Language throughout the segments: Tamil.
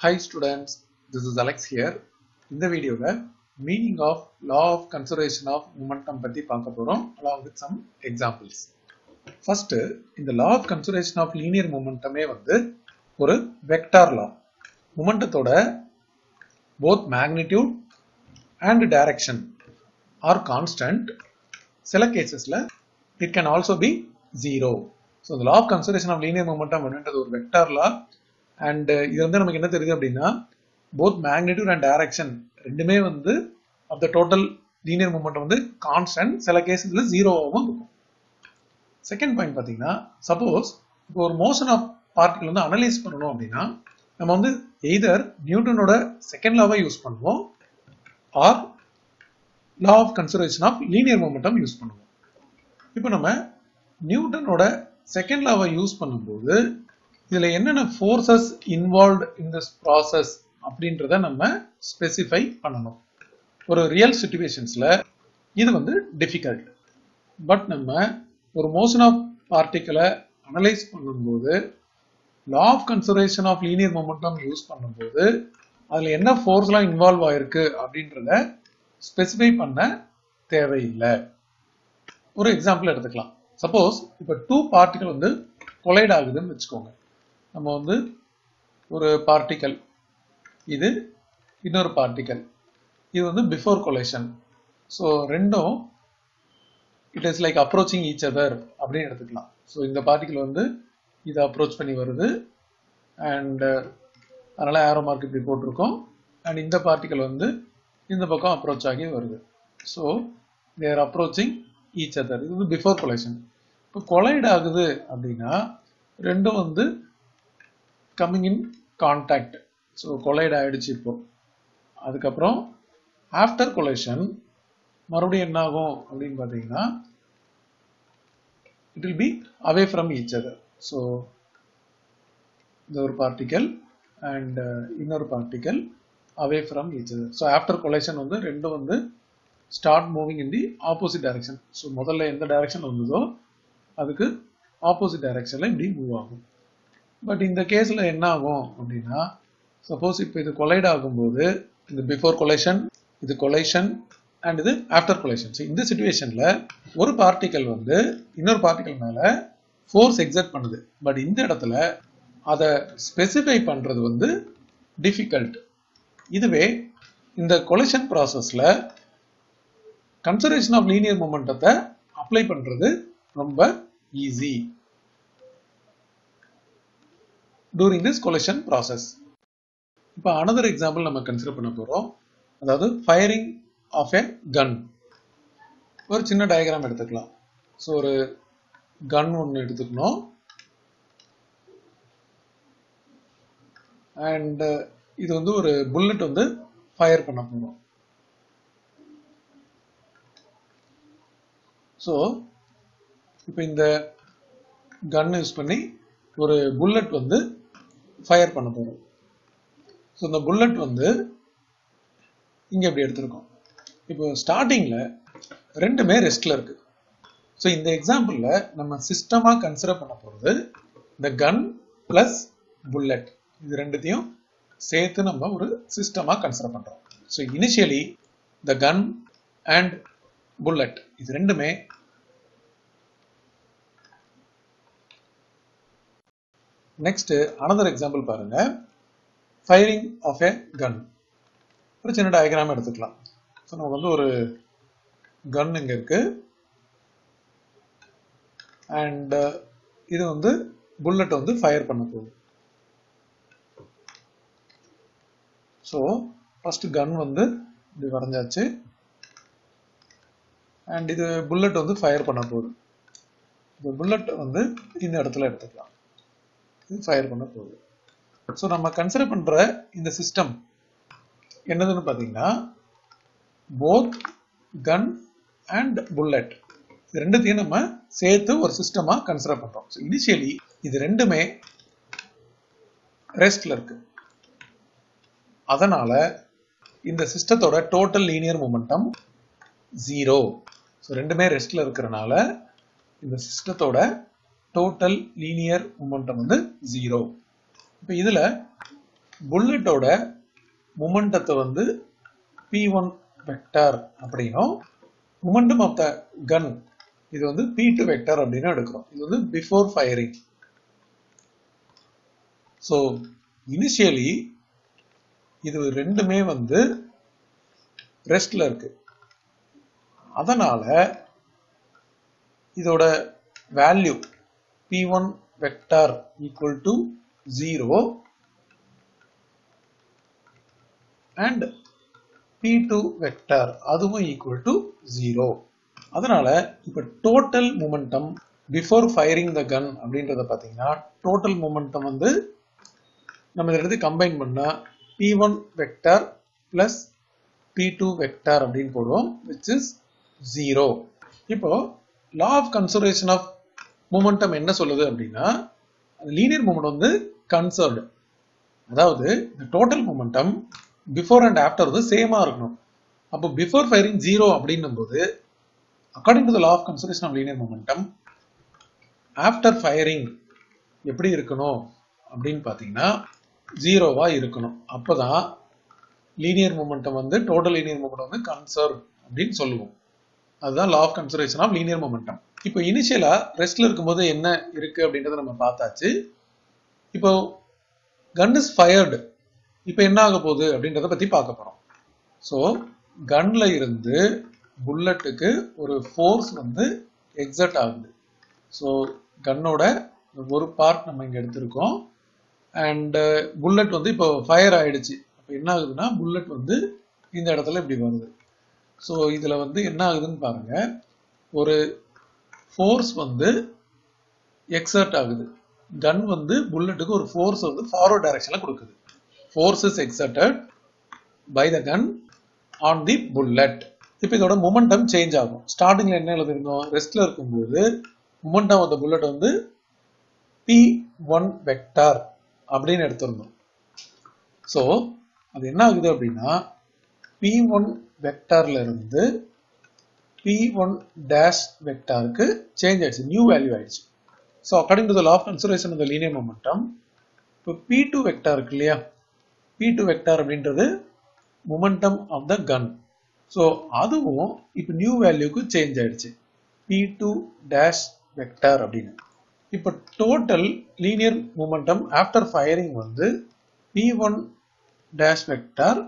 Hi students, this is Alex here. இந்த வீடியோல meaning of law of conservation of momentum பற்றி பார்க்க போறோம் along with some examples. First, இந்த law of conservation of linear மூமெண்டமே வந்து ஒரு vector law மூமெண்டத்தோட both magnitude and direction are constant சில கேசஸ்ல it can also be zero so இந்த law of conservation of linear momentum அப்படின்றது ஒரு வெக்டார் லா அண்ட் uh, இது வந்து நமக்கு என்ன தெரியுது அப்படின்னா போத் மேக்னிடியூட் அண்ட் டைரக்ஷன் ரெண்டுமே வந்து of the total linear moment வந்து கான்ஸ்டன்ட் சில கேஸில் ஜீரோவாகவும் இருக்கும். செகண்ட் பாயிண்ட் பார்த்தீங்கன்னா சப்போஸ் இப்போ ஒரு மோஷன் ஆஃப் பார்ட்டிகள் வந்து அனலைஸ் பண்ணணும் அப்படின்னா நம்ம வந்து எய்தர் நியூட்டனோட செகண்ட் லாவை யூஸ் பண்ணுவோம் or law of conservation of linear momentum use பண்ணுவோம். இப்போ நம்ம நியூட்டனோட செகண்ட் லாவை யூஸ் பண்ணும்போது இதுல என்னென்ன forces involve in this process அப்படின்றத நம்ம ஸ்பெசிஃபை பண்ணணும். ஒரு ரியல் சுச்சுவேஷன்ஸ்ல இது வந்து டிஃபிகல்ட் பட் நம்ம ஒரு மோஷன் ஆஃப் பார்ட்டிக்கலை அனலைஸ் பண்ணும்போது law of conservation of linear momentum use பண்ணும்போது அதுல என்ன ஃபோர்ஸ்லாம் இன்வால்வ் ஆயிருக்கு அப்படின்றத ஸ்பெசிஃபை பண்ண தேவையில்லை. ஒரு எக்ஸாம்பிள் எடுத்துக்கலாம். சப்போஸ் இப்போ டூ பார்ட்டிகள் வந்து கொலைட் ஆகுதுன்னு வச்சுக்கோங்க. நம்ம வந்து ஒரு பார்ட்டிக்கல் இது இன்னொரு பார்ட்டிக்கல் இது வந்து பிஃபோர் கொலேஷன் ஸோ ரெண்டும் it is like approaching each other அப்படின்னு எடுத்துக்கலாம். ஸோ இந்த பார்ட்டிக்கல் வந்து இதை அப்ரோச் பண்ணி வருது. அண்ட் அதனால் ஏரோ மார்க் இப்படி போட்டிருக்கோம். அண்ட் இந்த பார்ட்டிக்கல் வந்து இந்த பக்கம் அப்ரோச் ஆகி வருது. So there approaching each other இது வந்து பிஃபோர் கொலேஷன் இப்போ கொலைட் ஆகுது அப்படின்னா ரெண்டும் வந்து coming in contact so collide ஆயிடுச்சு இப்போ. அதுக்கப்புறம் ஆஃப்டர் கொலேஷன் மறுபடியும் என்ன ஆகும் அப்படின்னு பார்த்தீங்கன்னா it will be away from each other so இந்த ஒரு பார்ட்டிக்கல் அண்ட் uh, இன்னொரு particle away from each other so after collision வந்து ரெண்டும் வந்து start moving in the opposite direction so முதல்ல எந்த டைரக்ஷன் வந்ததோ அதுக்கு ஆப்போசிட் டைரக்ஷனில் இப்படி மூவ் ஆகும். பட் இந்த கேஸில் என்ன ஆகும் அப்படின்னா சப்போஸ் இப்போ இது கொலைட் ஆகும்போது இது பிஃபோர் கொலேஷன் இது கொலேஷன் அண்ட் இது ஆஃப்டர் கொலேஷன் ஸோ இந்த சுச்சுவேஷனில் ஒரு பார்ட்டிக்கல் வந்து இன்னொரு பார்ட்டிக்கல் மேலே ஃபோர்ஸ் எக்ஸர்ட் பண்ணுது. பட் இந்த இடத்துல அதை ஸ்பெசிஃபை பண்ணுறது வந்து டிஃபிகல்ட் இதுவே இந்த கொலேஷன் ப்ராசஸில் கன்சர்வேஷன் ஆஃப் லீனியர் மூமெண்டத்தை அப்ளை பண்ணுறது ரொம்ப easy during this collision process இப்போ அனதர் எக்ஸாம்பிள் நம்ம கன்சிடர் பண்ண போகிறோம் அதாவது ஃபயரிங் ஆஃப் எ கன் ஒரு சின்ன டயக்ராம் எடுத்துக்கலாம். ஸோ ஒரு கன் ஒன்று எடுத்துக்கணும். அண்ட் இது வந்து ஒரு புல்லட் வந்து ஃபயர் பண்ண போகிறோம் ஸோ இப்போ இந்த கன் யூஸ் பண்ணி ஒரு புல்லட் வந்து ஃபயர் பண்ண போகிறோம் ஸோ இந்த புல்லட் வந்து இங்கே இப்படி எடுத்திருக்கோம். இப்போ ஸ்டார்டிங்கில் ரெண்டுமே ரெஸ்டில் இருக்கு. ஸோ இந்த எக்ஸாம்பிளில் நம்ம சிஸ்டமாக கன்சிடர் பண்ண போகிறது இந்த கன் ப்ளஸ் புல்லட் இது ரெண்டுத்தையும் சேர்த்து நம்ம ஒரு சிஸ்டமாக கன்சிடர் பண்ணுறோம் so initially the gun and bullet இது ரெண்டுமே நெக்ஸ்ட் அனதர் எக்ஸாம்பிள் பாருங்க. ஃபயரிங் ஆஃப் எ கன் ஒரு சின்ன டயக்ராம் எடுத்துக்கலாம். ஸோ நமக்கு வந்து ஒரு கன் இங்கே இருக்கு. அண்ட் இது வந்து புல்லட் வந்து ஃபயர் பண்ண போகுது. ஸோ ஃபர்ஸ்ட் கன் வந்து இப்படி வரைஞ்சாச்சு. அண்ட் இது புல்லட் வந்து ஃபயர் பண்ண போகுது. இந்த புல்லட் வந்து இந்த இடத்துல எடுத்துக்கலாம். ஃபயர் பண்ண போகுது. ஸோ நம்ம கன்சிடர் பண்ணுற இந்த சிஸ்டம் என்னதுன்னு பார்த்தீங்கன்னா போத் கன் அண்ட் புல்லட் இது ரெண்டுத்தையும் நம்ம சேர்த்து ஒரு சிஸ்டமாக கன்சிடர் பண்ணுறோம் ஸோ இனிஷியலி இது ரெண்டுமே ரெஸ்டில் இருக்கு. அதனால இந்த சிஸ்டத்தோட total linear momentum zero so ரெண்டுமே ரெஸ்டில் இருக்கிறனால இந்த சிஸ்டத்தோட டோட்டல் லீனியர் மொமெண்டம் வந்து ஜீரோ இப்போ இதில் புல்லட்டோட மொமெண்டத்தை வந்து பி ஒன் வெக்டர் அப்படின்னும் மொமெண்டம் ஆஃப் த கன் இது வந்து பி டூ வெக்டர் அப்படின்னு எடுக்கிறோம். இது வந்து பிஃபோர் ஃபயரிங் ஸோ இனிஷியலி இது ரெண்டுமே வந்து ரெஸ்ட்ல இருக்கு. அதனால இதோட value p one vector equal to zero and p two vector அதுவும் ஈக்குவல் டு ஜீரோ அதனால இப்ப total momentum before firing the gun அப்படின்றத பார்த்தீங்கன்னா டோட்டல் momentum வந்து நம்ம இதை எடுத்து கம்பைன் பண்ணா p one vector plus p two vector அப்படின்னு போடுவோம் விச் இஸ் ஜீரோ இப்போ law of conservation of momentum என்ன சொல்லுது அப்படின்னா லீனியர் மூமெண்ட் வந்து கன்சர்வ்டு அதாவது இந்த total momentum before and after வந்து சேமா இருக்கணும். அப்போ பிஃபோர் ஃபயரிங் ஜீரோ அப்படின்னும் போது according to the law of conservation of linear momentum after firing எப்படி இருக்கணும் அப்படின்னு பார்த்தீங்கன்னா ஜீரோவா இருக்கணும். அப்போதான் லீனியர் மூமெண்டம் வந்து டோட்டல் லீனியர் மூமெண்ட் வந்து கன்சர்வ் அப்படின்னு சொல்லுவோம். அதுதான் law of conservation of linear momentum இப்போ இனிஷியலா ரெஸ்ட்ல இருக்கும்போது என்ன இருக்கு அப்படின்றத நம்ம பார்த்தாச்சு. இப்போ கன் இஸ் ஃபயர்டு இப்போ என்ன ஆக போகுது அப்படின்றத பத்தி பார்க்க போறோம். ஸோ கன்ல இருந்து புல்லட்டுக்கு ஒரு ஃபோர்ஸ் வந்து எக்ஸட் ஆகுது. ஸோ கன்னோட ஒரு பார்ட் நம்ம இங்க எடுத்திருக்கோம். அண்ட் புல்லட் uh, வந்து இப்போ ஃபயர் ஆயிடுச்சு. அப்போ என்ன ஆகுதுன்னா புல்லட் வந்து இந்த இடத்துல இப்படி வருது. ஸோ இதில் வந்து என்ன ஆகுதுன்னு பாருங்க. ஒரு ஃபோர்ஸ் வந்து எக்ஸர்ட் ஆகுது. கன் வந்து புல்லட்டுக்கு ஒரு ஃபோர்ஸ் வந்து ஃபார்வர்ட் டைரக்ஷனில் கொடுக்குது. Force is exerted by the gun on the bullet இப்போ இதோட மொமெண்டம் சேஞ்ச் ஆகும். ஸ்டார்டிங்ல என்ன எழுதிருந்தோம் ரெஸ்ட்ல இருக்கும்போது மொமெண்டம் ஆஃப் த புல்லட் வந்து பி ஒன் வெக்டார் அப்படின்னு எடுத்திருந்தோம். ஸோ அது என்ன ஆகுது அப்படின்னா பி ஒன் வெக்டார்ல இருந்து பி ஒன் டேஷ் வெக்டாருக்கு சேஞ்ச் ஆயிடுச்சு நியூ வேல்யூ ஆயிடுச்சு. So according to the law of conservation of the linear momentum இப்போ பி டூ வெக்டார் இருக்கு இல்லையா? பி டூ வெக்டார் அப்படின்றது momentum of the gun so அதுவும் இப்போ நியூ வேல்யூக்கு சேஞ்ச் ஆயிடுச்சு. பி டூ டேஷ் வெக்டார் அப்படின்னு. இப்போ total linear momentum after firing வந்து p one dash vector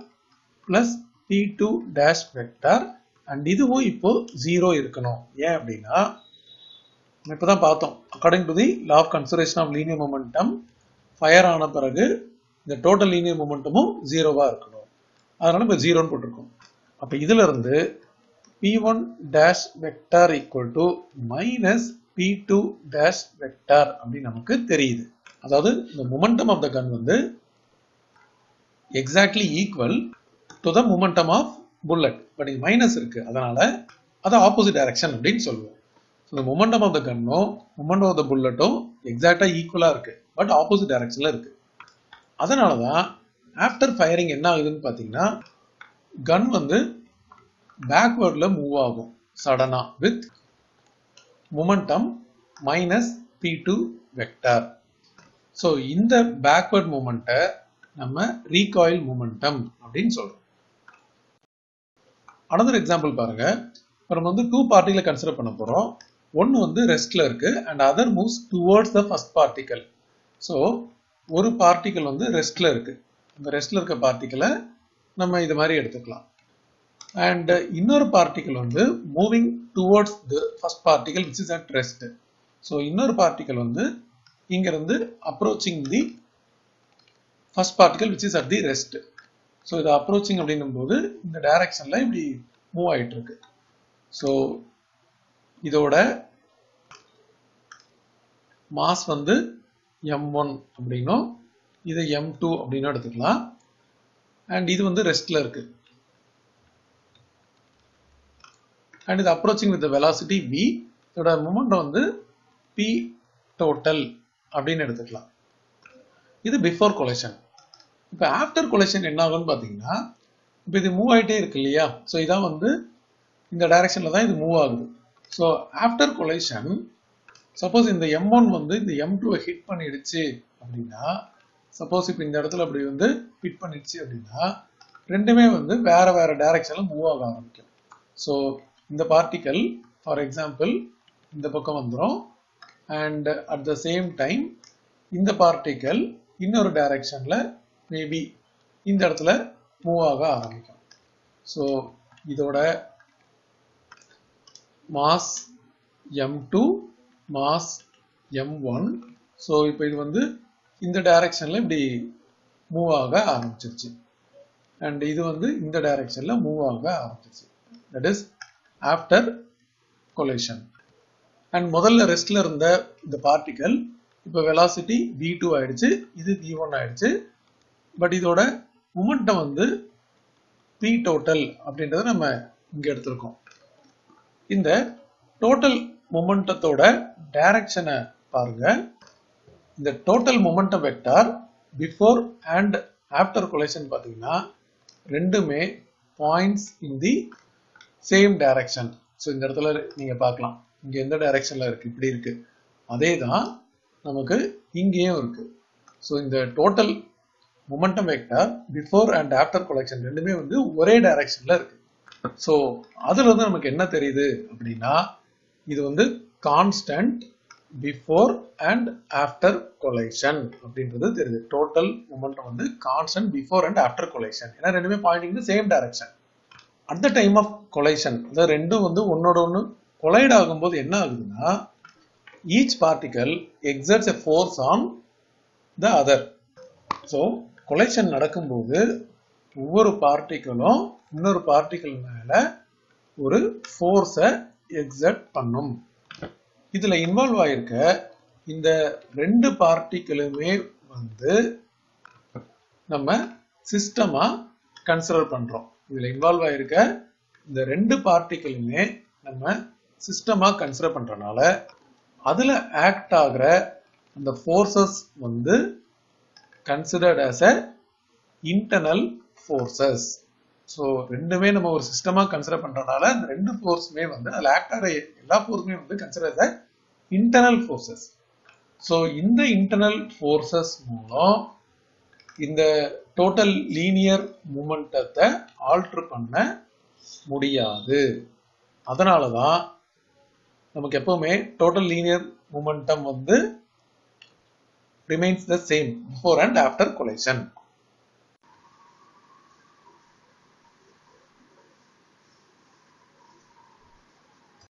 plus p two dash vector and இதுவும் இப்போ ஜீரோ இருக்கணும். ஏன் அப்படின்னா இப்போதான் பார்த்தோம். According to the law of conservation of linear momentum fire ஆன பிறகு இந்த டோட்டல் லீனியர் மொமெண்டமும் ஜீரோவா இருக்கணும். அதனால இப்போ ஜீரோன்னு போட்டிருக்கோம். அப்போ இதுல இருந்து p one dash vector equal to minus p two dash vector அப்படின்னு நமக்கு தெரியுது. அதாவது இந்த மொமெண்டம் ஆஃப் த கன் வந்து exactly equal to the momentum of bullet but இது மைனஸ் இருக்கு. அதனால அதை ஆப்போசிட் டைரக்ஷன் அப்படின்னு சொல்லுவோம். இந்த மொமெண்டம் ஆஃப் த கன்னும் மொமெண்டம் ஆஃப் த புல்லட்டும் எக்ஸாக்டா ஈக்குவலா இருக்கு. பட் ஆப்போசிட் டைரக்ஷன்ல இருக்கு. அதனாலதான் ஆஃப்டர் ஃபயரிங் என்ன ஆகுதுன்னு பாத்தீங்கன்னா கன் வந்து பேக்வேர்டில் மூவ் ஆகும். சடனா with momentum minus p two vector so இந்த பேக்வர்ட் மூமெண்ட்டை நம்ம ரீகாயில் மூமெண்டம் அப்படின்னு சொல்றோம். அனதர் எக்ஸாம்பிள் பாருங்க. இப்போ நம்ம வந்து டூ பார்ட்டிகளை கன்சிடர் பண்ண போறோம். ஒன்று வந்து ரெஸ்ட்ல இருக்கு and other moves towards the first particle so ஒரு பார்ட்டிக்கல் வந்து ரெஸ்ட்ல இருக்கு. அந்த ரெஸ்ட்ல இருக்க பார்ட்டிக்கலை நம்ம இது மாதிரி எடுத்துக்கலாம். அண்ட் இன்னொரு பார்ட்டிக்கல் வந்து moving towards the first particle which is at rest so இன்னொரு பார்ட்டிக்கல் வந்து இங்கிருந்து approaching the first particle which is at the rest so இது அப்ரோச்சிங் அப்படின்னும் போது இந்த டைரக்ஷன்ல இப்படி மூவ் ஆயிட்டு இருக்கு ஸோ இதோட மாஸ் வந்து எம் ஒன் அப்படின்னும். இதை எம் டூ அப்படின்னு எடுத்துக்கலாம். அண்ட் இது வந்து ரெஸ்ட்ல இருக்கு. அண்ட் இது அப்ரோச்சிங் வித் வெலாசிட்டி வி இதோட மூமெண்ட் வந்து பி டோட்டல் அப்படின்னு எடுத்துக்கலாம். இது பிஃபோர் கொலேஷன் இப்போ ஆஃப்டர் கொலேஷன் என்ன ஆகும்னு பார்த்தீங்கன்னா இப்போ இது மூவ் ஆகிட்டே இருக்கு இல்லையா? ஸோ இதான் வந்து இந்த டைரக்ஷனில் தான் இது மூவ் ஆகுது. ஸோ ஆஃப்டர் கொலேஷன் சப்போஸ் இந்த எம் ஒன் வந்து இந்த எம் டூவை ஹிட் பண்ணிடுச்சு அப்படின்னா சப்போஸ் இப்போ இந்த இடத்துல அப்படி வந்து ஃபிட் பண்ணிடுச்சு அப்படின்னா ரெண்டுமே வந்து வேற வேற டைரக்ஷன்ல மூவ் ஆக ஆரம்பிக்கும். ஸோ இந்த பார்ட்டிக்கல் ஃபார் எக்ஸாம்பிள் இந்த பக்கம் வந்துடும் and at the same time இந்த பார்ட்டிக்கல் இன்னொரு டைரக்ஷன்ல மேபி இந்த இடத்துல மூவ் ஆக ஆரம்பிக்கும். ஸோ இதோட mass m two mass m one so இப்போ இது வந்து இந்த டைரக்ஷன்ல இப்படி மூவ் ஆக ஆரம்பிச்சிருச்சு. அண்ட் இது வந்து இந்த டைரக்ஷன்ல மூவ் ஆக ஆரம்பிச்சிருச்சு. That is after collision and முதல்ல ரெஸ்ட்ல இருந்த இந்த பார்ட்டிக்கல் இப்போ வெலாசிட்டி வி டூ ஆயிடுச்சு இது வி ஒன் ஆயிடுச்சு. பட் இதோட மொமெண்டம் வந்து பி டோட்டல் அப்படின்றத நம்ம இங்கே எடுத்திருக்கோம். இந்த டோட்டல் மொமெண்டத்தோட டைரக்ஷனை பாருங்க. இந்த total momentum vector before and after collision பார்த்தீங்கன்னா ரெண்டுமே points in the same direction so இந்த இடத்துல நீங்கள் பார்க்கலாம். இங்கே எந்த டைரக்ஷனில் இருக்குது இப்படி இருக்குது அதே தான் நமக்கு இங்கேயும் இருக்குது ஸோ இந்த total momentum vector before and after collision ரெண்டுமே வந்து ஒரே டைரக்ஷன்ல இருக்கு. ஸோ அதுல வந்து நமக்கு என்ன தெரியுது அப்படின்னா இது வந்து constant before and after collision அப்படின்றது தெரியுது. டோட்டல் மொமெண்டம் வந்து constant before and after collision ஏன்னா ரெண்டுமே pointing same direction at the time of collision இந்த ரெண்டும் வந்து ஒன்னோட ஒன்று கொலைட் ஆகும்போது என்ன ஆகுதுன்னா each particle exerts a force on the other so collision நடக்கும்போது ஒவ்வொரு பார்ட்டிகளும் இன்னொரு பார்ட்டிகள் மேல ஒரு ஃபோர்ஸை எக்ஸர்ட் பண்ணும். இதில் இன்வால்வ் ஆயிருக்க இந்த ரெண்டு பார்ட்டிகளுமே வந்து நம்ம சிஸ்டமா கன்சிடர் பண்றோம். இதில் இன்வால்வ் ஆயிருக்க இந்த ரெண்டு பார்ட்டிகளுமே நம்ம சிஸ்டமா கன்சிடர் பண்ணுறனால அதுல ஆக்ட் ஆகிற அந்த ஃபோர்ஸஸ் வந்து considered as a internal forces so ரெண்டுமே நம்ம ஒரு சிஸ்டமா கன்சிடர் பண்றதுனால இந்த ரெண்டு ஃபோர்ஸுமே வந்து அதில் ஆக்ட் ஆகிற எல்லா ஃபோர்ஸுமே வந்து consider the internal forces so இந்த இன்டர்னல் ஃபோர்ஸஸ் மூலம் இந்த டோட்டல் லீனியர் மூமெண்டத்தை ஆல்ட்ரு பண்ண முடியாது. அதனால தான் நமக்கு எப்பவுமே டோட்டல் லீனியர் மூமெண்டம் வந்து remains the same before and after collision